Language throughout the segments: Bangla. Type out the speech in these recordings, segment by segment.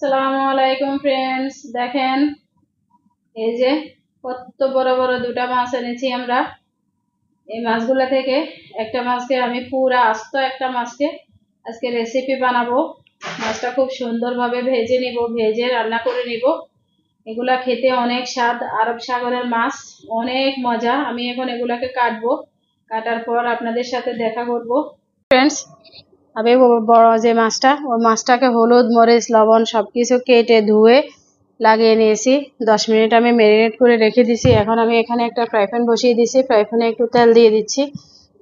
সালামু আলাইকুম ফ্রেন্ডস দেখেন, এই যে কত বড় বড় দুটা মাছ এনেছি আমরা। এই মাছগুলো থেকে একটা মাছকে আমি পুরা আস্ত একটা মাছকে আজকে রেসিপি বানাবো। মাছটা খুব সুন্দরভাবে ভেজে নিব, ভেজে রান্না করে নিব। এগুলা খেতে অনেক স্বাদ, আরব সাগরের মাছ, অনেক মজা। আমি এখন এগুলাকে কাটবো। কাটার পর আপনাদের সাথে দেখা করব। ফ্রেন্ডস আমি বড় যে মাছটা ওই মাছটাকে হলুদ, মরিচ, লবণ সব কিছু কেটে ধুয়ে লাগিয়ে নিয়েছি। দশ মিনিট আমি ম্যারিনেট করে রেখে দিছি। এখন আমি এখানে একটা ফ্রাই প্যান বসিয়ে দিছি। ফ্রাই প্যানে একটু তেল দিয়ে দিচ্ছি।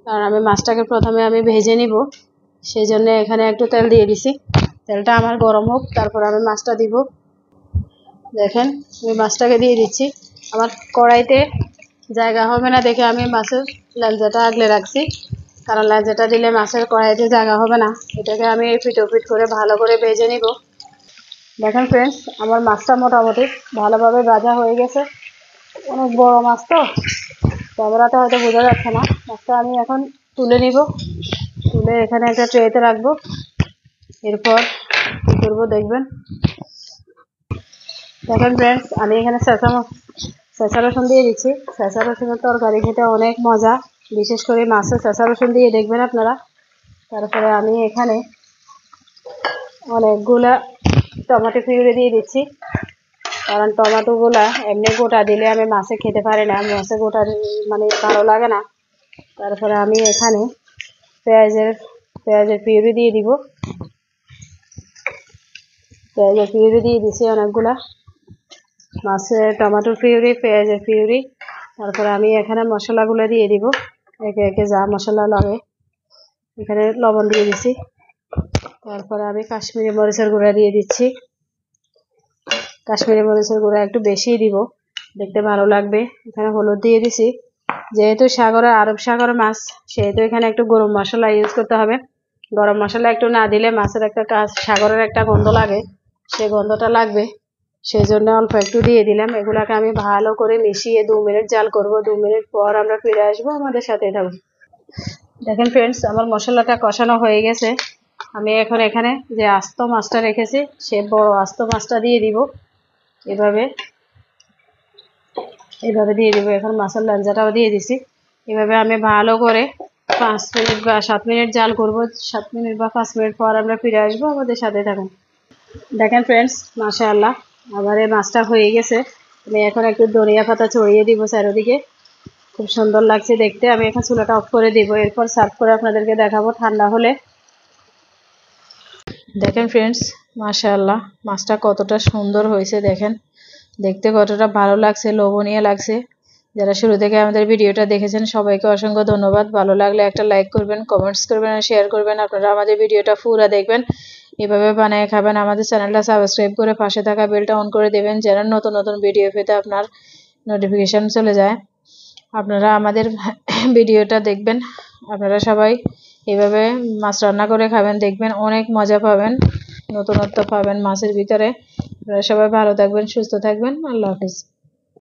কারণ আমি মাছটাকে প্রথমে আমি ভেজে নিব। সেই জন্য এখানে একটু তেল দিয়ে দিছি। তেলটা আমার গরম হোক, তারপর আমি মাছটা দিব। দেখেন, আমি মাছটাকে দিয়ে দিচ্ছি। আমার কড়াইতে জায়গা হবে না দেখে আমি মাছের লেঞ্জাটা আগলে রাখছি। কারণ লেঞ্জাটা দিলে মাছের কড়াইতে জায়গা হবে না, এটাকে আমি ফিটো ফিট করে ভালো করে ভেজে নিব। দেখেন ফ্রেন্ডস আমার মাছটা মোটামুটি ভালোভাবে ভাজা হয়ে গেছে। অনেক বড় মাছ তো, ক্যামেরাতে হয়তো বোঝা যাচ্ছে না। মাছটা আমি এখন তুলে নিব। তুলে এখানে একটা ট্রেতে রাখব। এরপর কী করব দেখবেন। দেখেন ফ্রেন্ডস আমি এখানে চেঁচা চেঁচা রসুন দিয়ে দিচ্ছি। চেঁচা রসুনের তরকারি খেতে অনেক মজা। বিশেষ করে মাছের চেঁচা রসুন দিয়ে দেখবেন আপনারা। তারপরে আমি এখানে অনেকগুলা টমেটো পিউরি দিয়ে দিচ্ছি। কারণ টমেটোগুলা এমনি গোটা দিলে আমি মাছে খেতে পারি না, মাছে গোটা মানে ভালো লাগে না। তারপরে আমি এখানে পেঁয়াজের পেঁয়াজের পিউরি দিয়ে দিব। পেঁয়াজের পিউরি দিয়ে দিছি অনেকগুলা। মাছের টমেটোর পিউরি, পেঁয়াজের পিউরি। তারপরে আমি এখানে মশলাগুলো দিয়ে দিব। একে একে যা মশলা লাগে, এখানে লবণ দিয়ে দিছি। তারপরে আমি কাশ্মীরি মরিচের গুঁড়া দিয়ে দিচ্ছি। কাশ্মীরি মরিচের গুঁড়া একটু বেশি দিব, দেখতে ভালো লাগবে। এখানে হলুদ দিয়ে দিছি। যেহেতু সাগরে, আরব সাগর মাছ, সেহেতু এখানে একটু গরম মশলা ইউজ করতে হবে। গরম মশলা একটু না দিলে মাছের একটা সাগরের একটা গন্ধ লাগে, সে গন্ধটা লাগবে। সেই জন্য অল্প একটু দিয়ে দিলাম। এগুলাকে আমি ভালো করে মিশিয়ে দু মিনিট জাল করব। দু মিনিট পর আমরা ফিরে আসব আমাদের সাথে থাকব দেখেন ফ্রেন্ডস আমার মশলাটা কষানো হয়ে গেছে। আমি এখন এখানে যে আস্ত মাছটা রেখেছি, সে বড় আস্ত মাছটা দিয়ে দিব। এভাবে এভাবে দিয়ে দিব। এখন মাছের লাঞ্জাটাও দিয়ে দিছি। এভাবে আমি ভালো করে পাঁচ মিনিট বা সাত মিনিট জাল করব। সাত মিনিট বা পাঁচ মিনিট পর আমরা ফিরে আসব আমাদের সাথে থাকুন। দেখেন ফ্রেন্ডস মাসা আল্লাহ আবার এই মাছটা হয়ে গেছে। আমি এখন একটু ধনিয়া পাতা ছড়িয়ে দিব চারিদিকে। খুব সুন্দর লাগছে দেখতে। আমি এখন চুলাটা অফ করে দিব। এরপর সার্ভ করে আপনাদেরকে দেখাবো ঠান্ডা হলে। দেখেন ফ্রেন্ডস মাশাআল্লাহ, মাছটা কতটা সুন্দর হয়েছে দেখেন। দেখতে কতটা ভালো লাগছে, লোভনীয় লাগছে। যারা শুরু থেকে আমাদের ভিডিওটা দেখেছেন, সবাইকে অসংখ্য ধন্যবাদ। ভালো লাগলে একটা লাইক করবেন কমেন্টস করবেন আর শেয়ার করবেন। আপনারা আমাদের ভিডিওটা পুরা দেখবেন। এভাবে বানিয়ে খাবেন, আমাদের চ্যানেলটা সাবস্ক্রাইব করে পাশে থাকা বেলটা অন করে দেবেন, যেন নতুন নতুন ভিডিও পেতে আপনার নোটিফিকেশান চলে যায়। আপনারা আমাদের ভিডিওটা দেখবেন, আপনারা সবাই এভাবে মাছ রান্না করে খাবেন, দেখবেন অনেক মজা পাবেন, নতুনত্ব পাবেন মাছের ভিতরে। আপনারা সবাই ভালো থাকবেন, সুস্থ থাকবেন, আল্লাহ হাফিজ।